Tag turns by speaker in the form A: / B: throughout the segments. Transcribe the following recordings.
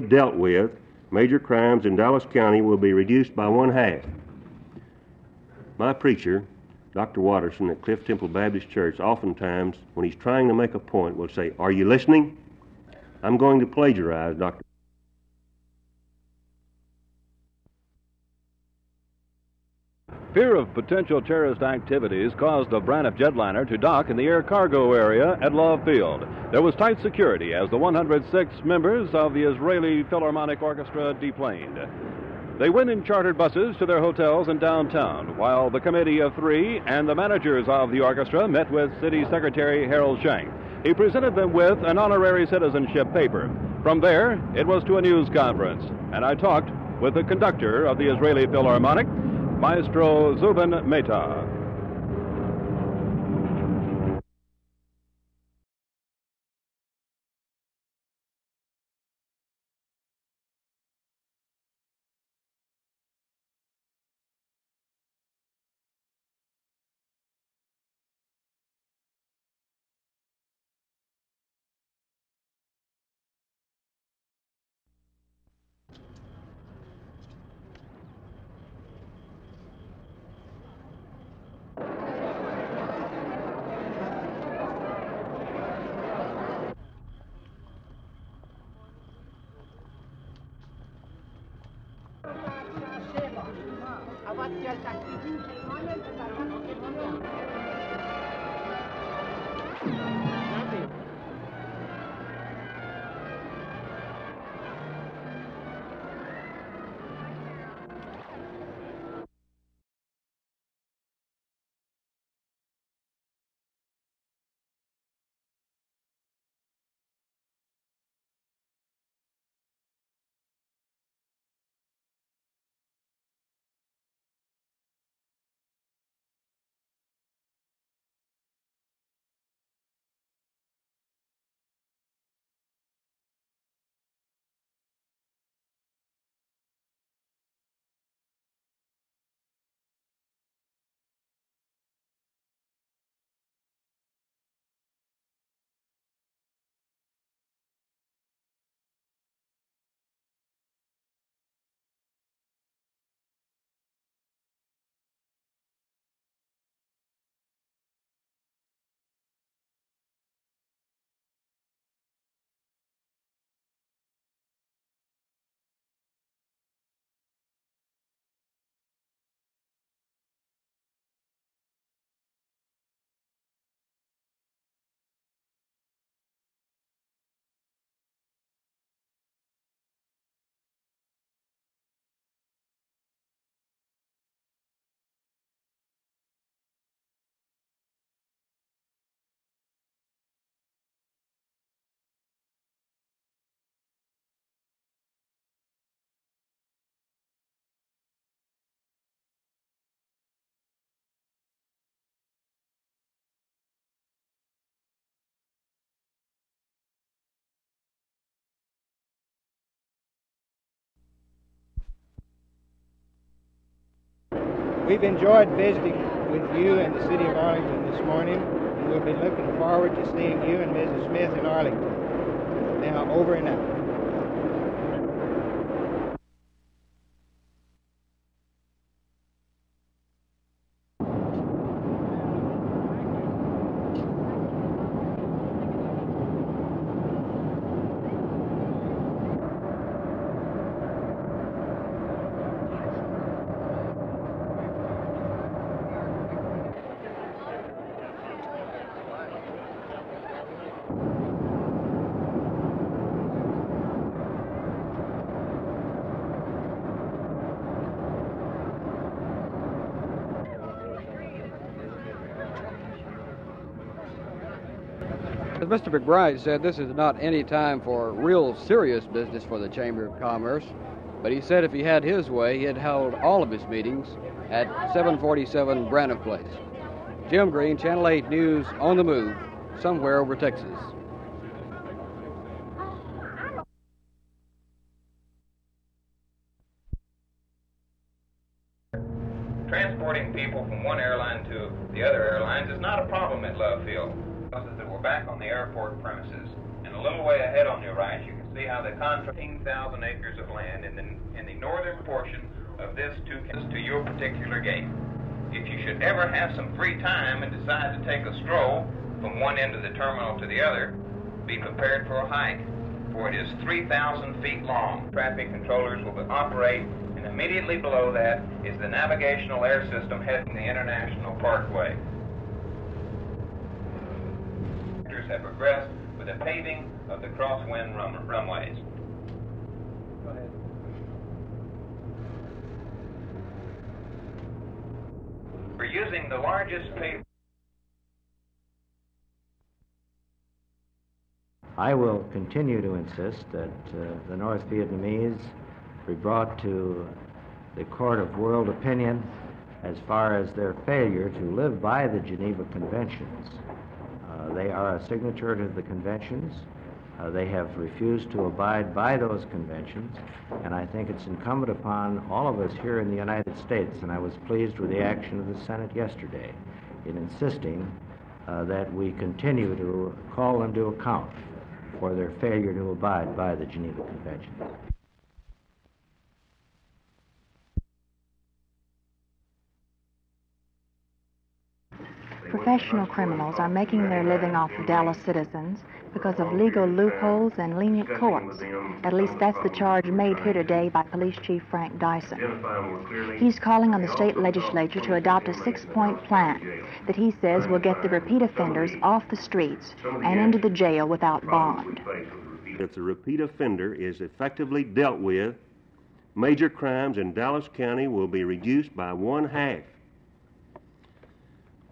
A: dealt with, major crimes in Dallas County will be reduced by one half. My preacher, Dr. Watterson at Cliff Temple Baptist Church, oftentimes, when he's trying to make a point, will say, Are you listening? I'm going to plagiarize Dr.
B: Fear of potential terrorist activities caused a Braniff jetliner to dock in the air cargo area at Love Field. There was tight security as the 106 members of the Israeli Philharmonic Orchestra deplaned. They went in chartered buses to their hotels in downtown, while the committee of three and the managers of the orchestra met with City Secretary Harold Shank. He presented them with an honorary citizenship paper. From there, it was to a news conference, and I talked with the conductor of the Israeli Philharmonic, Maestro Zubin Mehta. about their activities.
C: We've enjoyed visiting with you and the city of Arlington this morning, and we'll be looking forward to seeing you and Mrs. Smith in Arlington. Now, over and out.
D: As Mr. McBride said, this is not any time for real serious business for the Chamber of Commerce, but he said if he had his way, he'd held all of his meetings at 747 Braniff Place. Jim Green, Channel 8 News, on the move, somewhere over Texas.
E: Transporting people from one airline to the other airlines is not a problem at Love Field. That we're back on the airport premises. And a little way ahead on your right, you can see how the contract 15,000 acres of land in the, in the northern portion of this two to your particular gate. If you should ever have some free time and decide to take a stroll from one end of the terminal to the other, be prepared for a hike, for it is 3,000 feet long. Traffic controllers will operate, and immediately below that is the navigational air system heading the International Parkway. Have progressed with the paving of the crosswind rum- runways.
C: Go ahead.
E: We're using the largest paved
F: I will continue to insist that uh, the North Vietnamese be brought to the court of world opinion as far as their failure to live by the Geneva Conventions. Uh, they are a signature to the conventions. Uh, they have refused to abide by those conventions, and I think it's incumbent upon all of us here in the United States, and I was pleased with the action of the Senate yesterday in insisting uh, that we continue to call them to account for their failure to abide by the Geneva Conventions.
G: Professional criminals are making their living off of Dallas citizens because of legal loopholes and lenient courts. At least that's the charge made here today by Police Chief Frank Dyson. He's calling on the state legislature to adopt a six-point plan that he says will get the repeat offenders off the streets and into the jail without bond.
A: If the repeat offender is effectively dealt with, major crimes in Dallas County will be reduced by one half.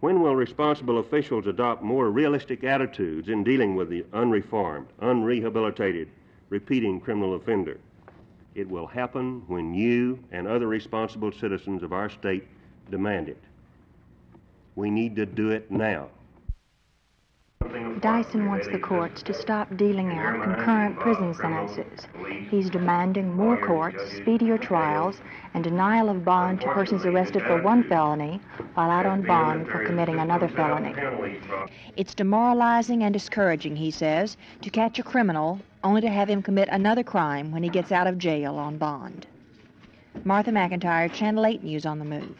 A: When will responsible officials adopt more realistic attitudes in dealing with the unreformed, unrehabilitated, repeating criminal offender? It will happen when you and other responsible citizens of our state demand it. We need to do it now.
G: Dyson wants the courts to stop dealing out concurrent prison sentences. He's demanding more courts, speedier trials, and denial of bond to persons arrested for one felony while out on bond for committing another felony. It's demoralizing and discouraging, he says, to catch a criminal only to have him commit another crime when he gets out of jail on bond. Martha McIntire, Channel 8 News on the Move.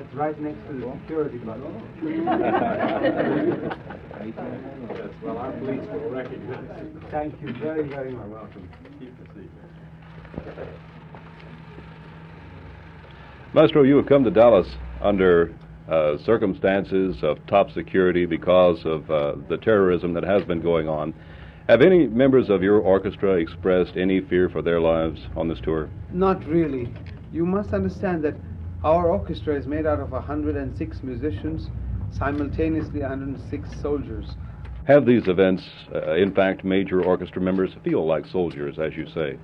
H: It's right next to the security button.
I: Yes, well, our police will recognize it.
H: Thank you very, very much.
I: You're welcome. Keep the secret.
B: Maestro, you have come to Dallas under uh, circumstances of top security because of uh, the terrorism that has been going on. Have any members of your orchestra expressed any fear for their lives on this tour?
H: Not really. You must understand that our orchestra is made out of 106 musicians, simultaneously 106 soldiers.
B: Have these events, uh, in fact, made your orchestra members feel like soldiers, as you say?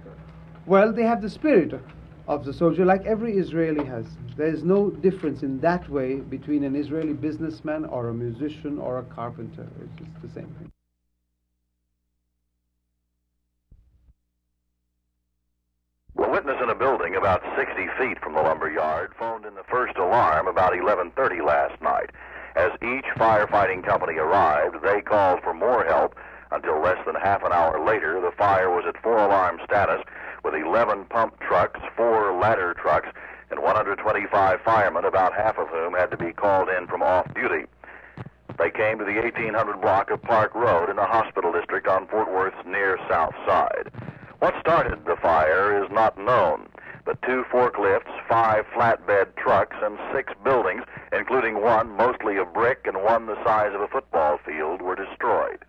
H: Well, they have the spirit of the soldier like every Israeli has. There is no difference in that way between an Israeli businessman or a musician or a carpenter. It's just the same thing.
J: A witness in a building about 60 feet from the lumber yard phoned in the first alarm about 11:30 last night. As each firefighting company arrived, they called for more help until less than half an hour later the fire was at four alarm status with 11 pump trucks, four ladder trucks, and 125 firemen, about half of whom had to be called in from off duty. They came to the 1800 block of Park Road in the hospital district on Fort Worth's near south side. What started the fire is not known, but two forklifts, five flatbed trucks, and six buildings, including one mostly of brick and one the size of a football field, were destroyed.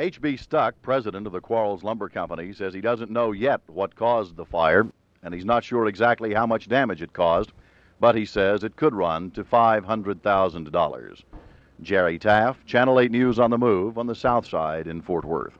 K: H.B. Stuck, president of the Quarles Lumber Company, says he doesn't know yet what caused the fire, and he's not sure exactly how much damage it caused, but he says it could run to $500,000. Jerry Taft, Channel 8 News on the Move on the South Side in Fort Worth.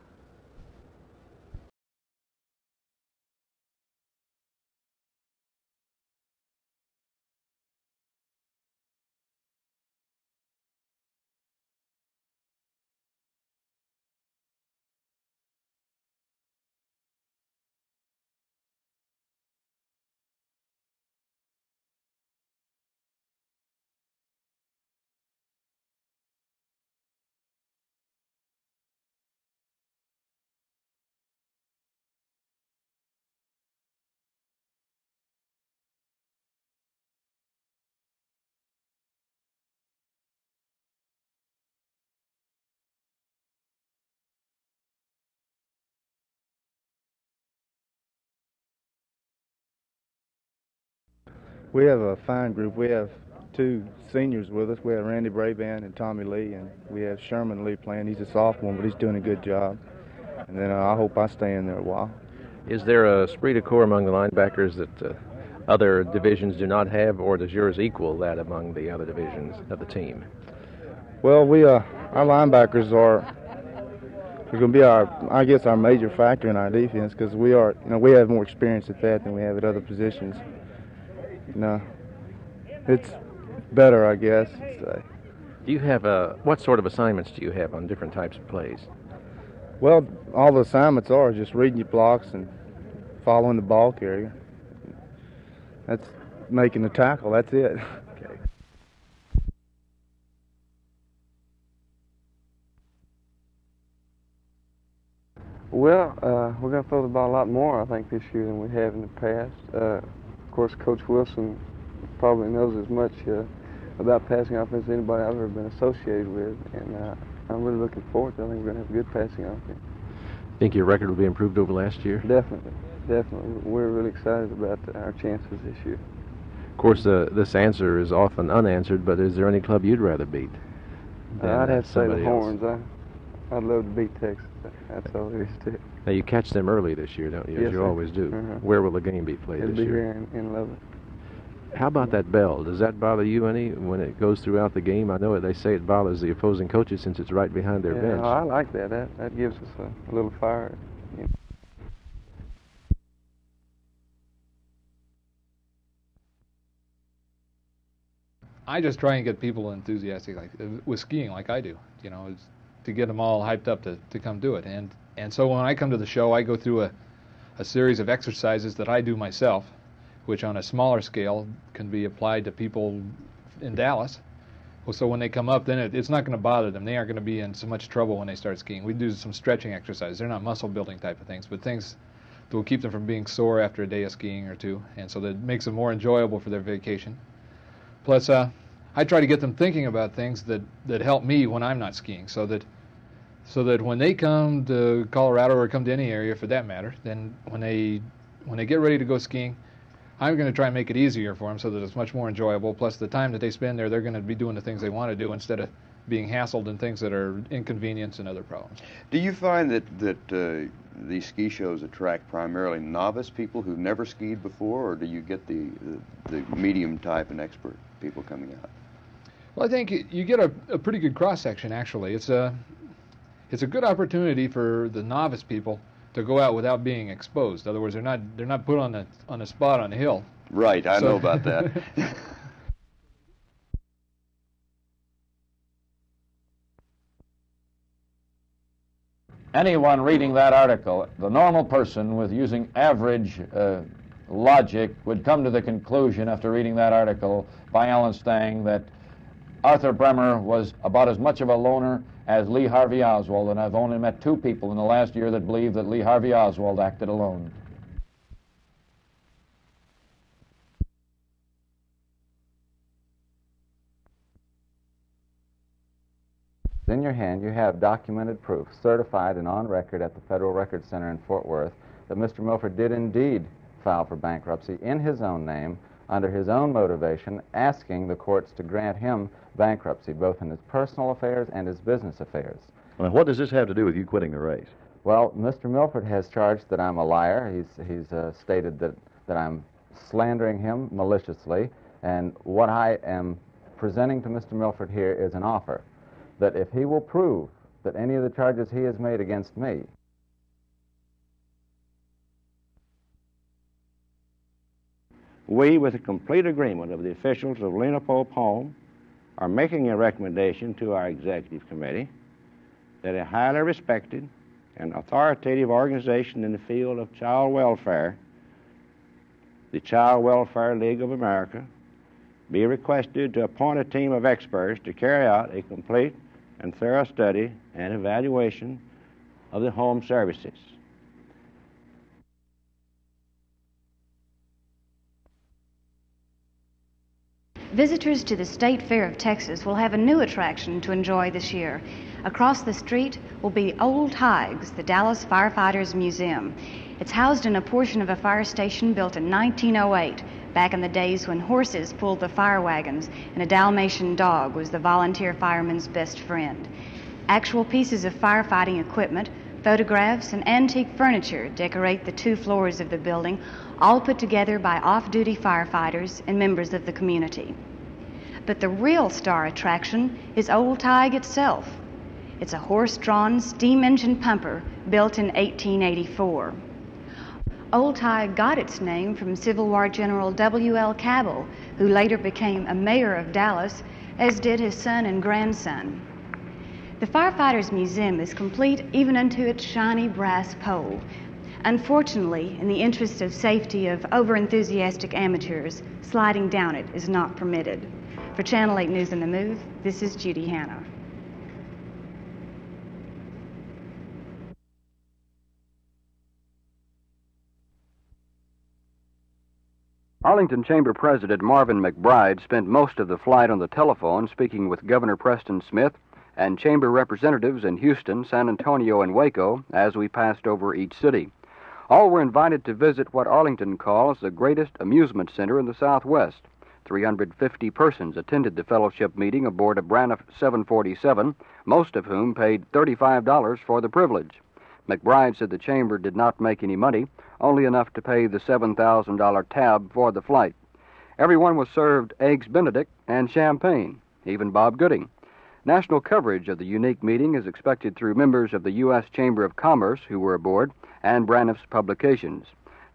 L: We have a fine group. We have two seniors with us. We have Randy Brabant and Tommy Lee, and we have Sherman Lee playing. He's a sophomore, but he's doing a good job. And then uh, I hope I stay in there a while.
M: Is there a esprit de corps among the linebackers that uh, other divisions do not have, or does yours equal that among the other divisions of the team?
L: Well, we uh, our linebackers are are going to be our, I guess, our major factor in our defense because we are, you know, we have more experience at that than we have at other positions. You know, it's better, I guess. Say.
M: Do you have a what sort of assignments do you have on different types of plays?
L: Well, all the assignments are just reading your blocks and following the ball carrier. That's making the tackle. That's it.
M: Okay.
N: Well, uh, we're going to throw the ball a lot more, I think, this year than we have in the past. Uh, of course, Coach Wilson probably knows as much uh, about passing offense as anybody I've ever been associated with, and uh, I'm really looking forward to it. I think we're going to have a good passing offense.
M: Think your record will be improved over last year?
N: Definitely, definitely. We're really excited about our chances this year.
M: Of course, uh, this answer is often unanswered, but is there any club you'd rather beat?
N: I'd have to say the
M: else?
N: Horns. I, I'd love to beat Texas. That's all it is to it.
M: Now you catch them early this year, don't you? As
N: Yes,
M: you
N: sir.
M: always do.
N: Uh-huh.
M: Where will the game be played
N: It'll
M: this
N: be
M: year?
N: here in, in Lubbock.
M: How about that bell? Does that bother you any when it goes throughout the game? I know it, they say it bothers the opposing coaches since it's right behind their
N: yeah,
M: bench.
N: no, I like that. That that gives us a, a little fire. you know.
I: I just try and get people enthusiastic like uh, with skiing, like I do. You know, is to get them all hyped up to, to come do it. And and so when I come to the show, I go through a a series of exercises that I do myself, which on a smaller scale can be applied to people in Dallas. Well, so when they come up, then it, it's not going to bother them. They aren't going to be in so much trouble when they start skiing. We do some stretching exercises. They're not muscle building type of things, but things that will keep them from being sore after a day of skiing or two, and so that makes it more enjoyable for their vacation. Plus, uh, I try to get them thinking about things that, that help me when I'm not skiing, so that so that when they come to Colorado or come to any area for that matter, then when they when they get ready to go skiing, I'm going to try and make it easier for them so that it's much more enjoyable. Plus, the time that they spend there, they're going to be doing the things they want to do instead of being hassled in things that are inconvenience and other problems.
O: Do you find that that uh, these ski shows attract primarily novice people who've never skied before, or do you get the the, the medium type and expert people coming out?
I: Well, I think you get a, a pretty good cross section. Actually, it's a it's a good opportunity for the novice people to go out without being exposed. In other words, they're not they're not put on a on the spot on a hill.
O: Right, I
I: So-
O: know about that.
P: Anyone reading that article, the normal person with using average uh, logic would come to the conclusion after reading that article by Alan Stang that Arthur Bremer was about as much of a loner as Lee Harvey Oswald, and I've only met two people in the last year that believe that Lee Harvey Oswald acted alone.
Q: In your hand, you have documented proof, certified and on record at the Federal Record Center in Fort Worth, that Mr. Milford did indeed file for bankruptcy in his own name, under his own motivation, asking the courts to grant him bankruptcy, both in his personal affairs and his business affairs.
K: Well, what does this have to do with you quitting the race?
Q: Well, Mr. Milford has charged that I'm a liar. He's, he's uh, stated that, that I'm slandering him maliciously, and what I am presenting to Mr. Milford here is an offer. that if he will prove that any of the charges he has made against me
R: we, with the complete agreement of the officials of Lena Pope Home, are making a recommendation to our executive committee that a highly respected and authoritative organization in the field of child welfare, the Child Welfare League of America, be requested to appoint a team of experts to carry out a complete and thorough study and evaluation of the home services.
S: Visitors to the State Fair of Texas will have a new attraction to enjoy this year. Across the street will be Old Tige's, the Dallas Firefighters Museum. It's housed in a portion of a fire station built in 1908, back in the days when horses pulled the fire wagons and a Dalmatian dog was the volunteer fireman's best friend. Actual pieces of firefighting equipment, photographs, and antique furniture decorate the two floors of the building, all put together by off duty firefighters and members of the community. But the real star attraction is Old Tige itself. It's a horse drawn steam engine pumper built in 1884. Old Tige got its name from Civil War General W.L. Cabell, who later became a mayor of Dallas, as did his son and grandson. The Firefighters Museum is complete even unto its shiny brass pole. Unfortunately, in the interest of safety of overenthusiastic amateurs, sliding down it is not permitted. For Channel 8 News on the Move, this is Judy Hanna.
T: Arlington Chamber President Marvin McBride spent most of the flight on the telephone speaking with Governor Preston Smith and Chamber representatives in Houston, San Antonio, and Waco as we passed over each city. All were invited to visit what Arlington calls the greatest amusement center in the Southwest. 350 persons attended the fellowship meeting aboard a Braniff 747, most of whom paid $35 for the privilege. McBride said the chamber did not make any money, only enough to pay the $7,000 tab for the flight. Everyone was served eggs benedict and champagne, even Bob Gooding. National coverage of the unique meeting is expected through members of the U.S. Chamber of Commerce who were aboard and Braniff's publications.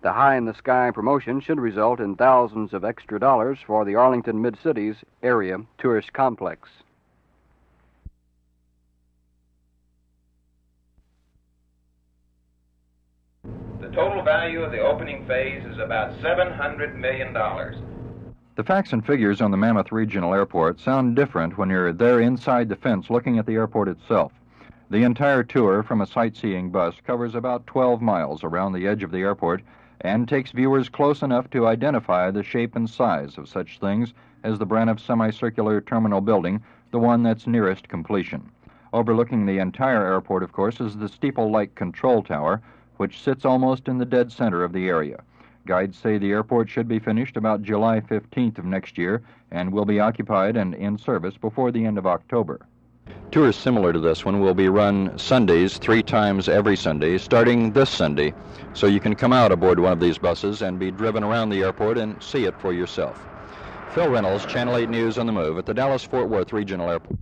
T: The high in the sky promotion should result in thousands of extra dollars for the Arlington Mid Cities area tourist complex.
E: The total value of the opening phase is about $700 million.
U: The facts and figures on the Mammoth Regional Airport sound different when you're there inside the fence looking at the airport itself. The entire tour from a sightseeing bus covers about 12 miles around the edge of the airport and takes viewers close enough to identify the shape and size of such things as the Braniff semicircular terminal building, the one that's nearest completion. Overlooking the entire airport, of course, is the steeple-like control tower, which sits almost in the dead center of the area. Guides say the airport should be finished about July 15th of next year and will be occupied and in service before the end of October. Tours similar to this one will be run Sundays, three times every Sunday, starting this Sunday. So you can come out aboard one of these buses and be driven around the airport and see it for yourself. Phil Reynolds, Channel 8 News on the Move at the Dallas Fort Worth Regional Airport.